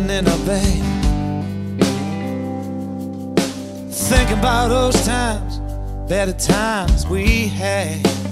Marina Bay. Thinking about those times, better times we had.